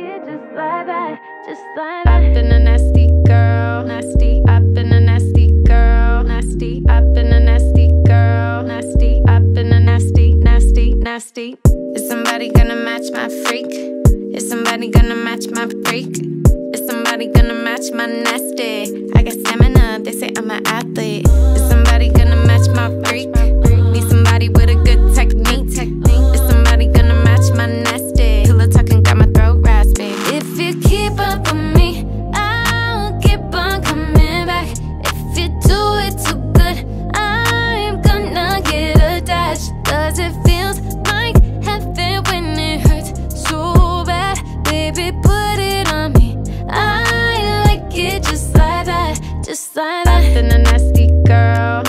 it just like that, just like I've been a nasty girl, nasty. I've been a nasty girl, nasty. I've been a nasty girl, nasty. I've been a nasty, nasty, nasty. Is somebody gonna match my freak? Is somebody gonna match my freak? Is somebody gonna match my nasty? I got put it on me. I like it just like that, just like that. I've been a nasty girl.